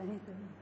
Tadi.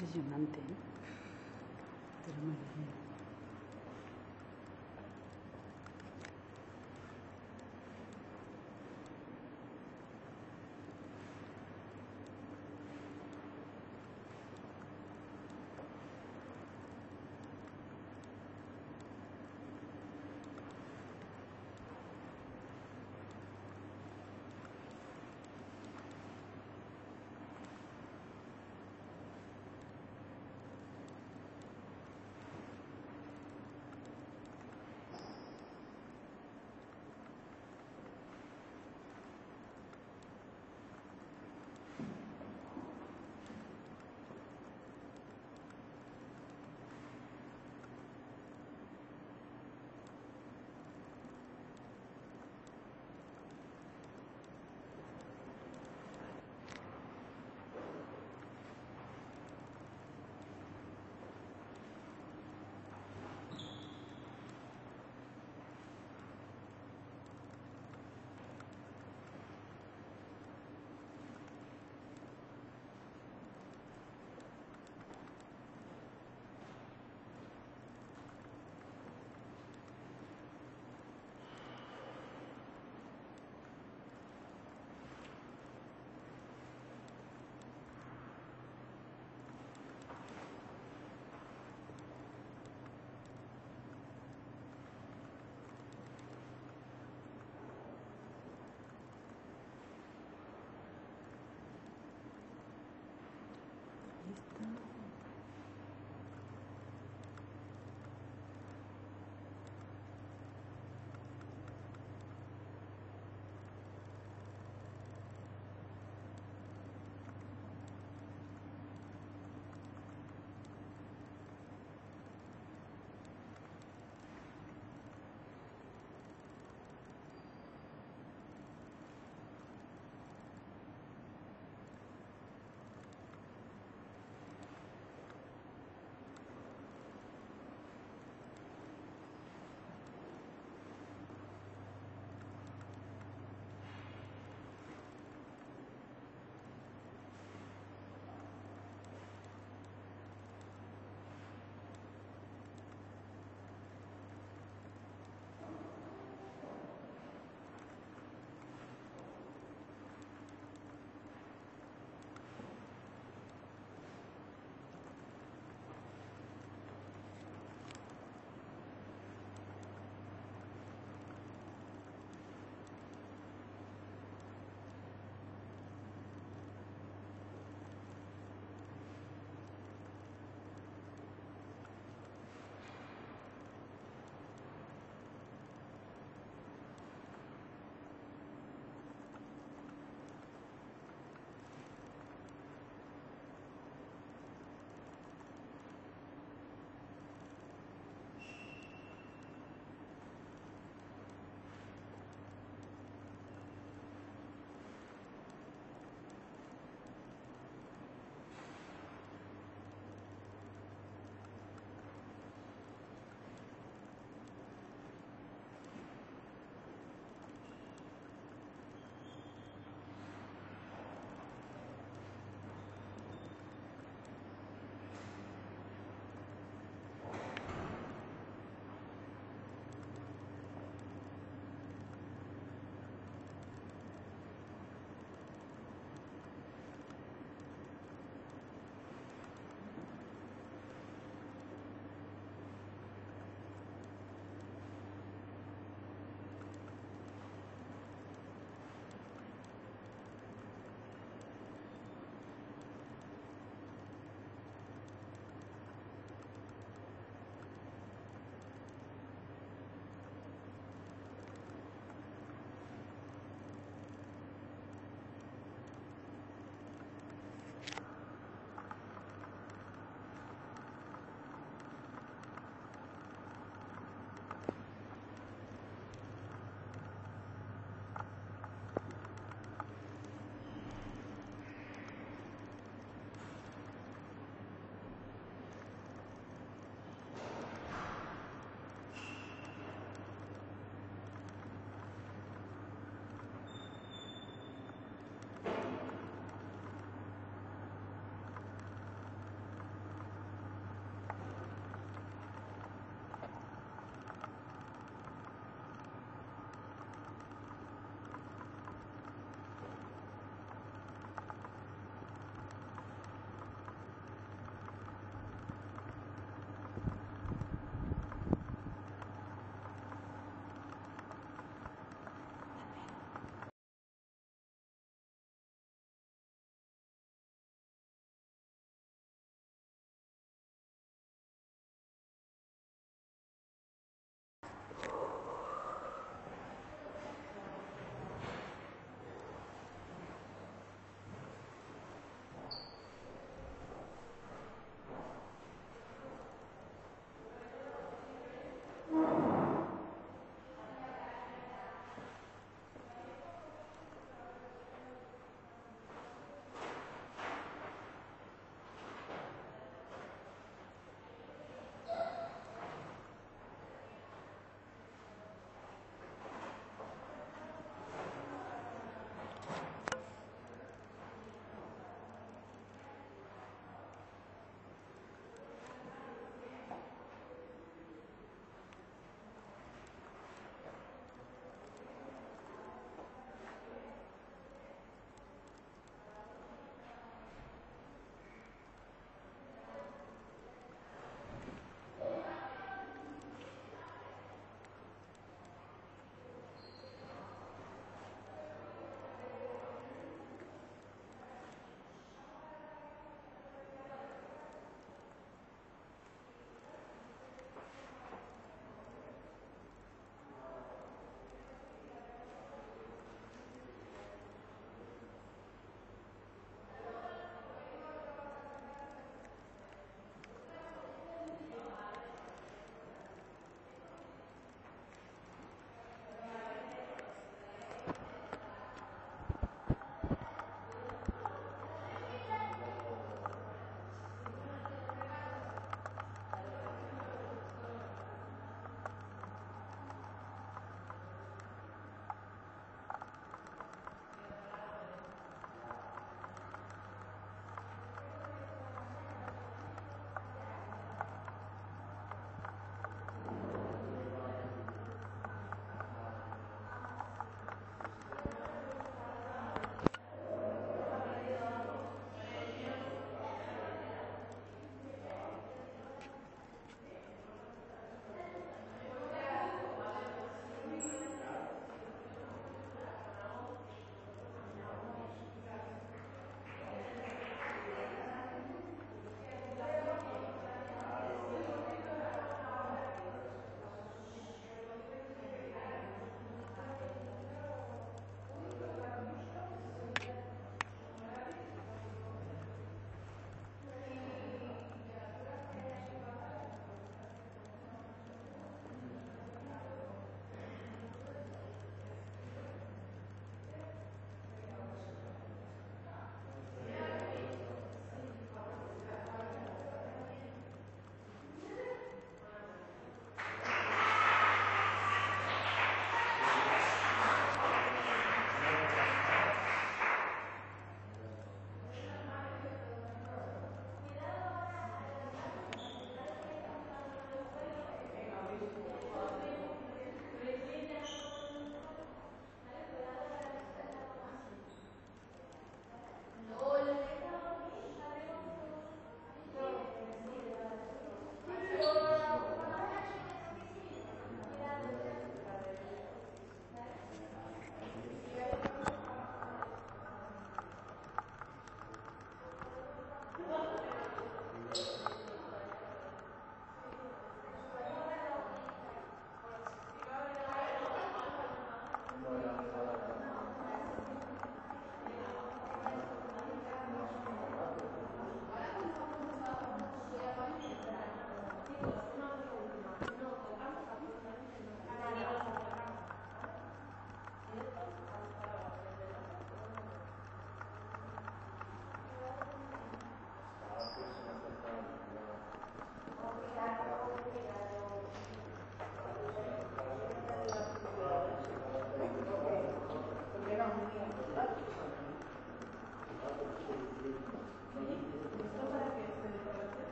Impresionante. ¿eh? De la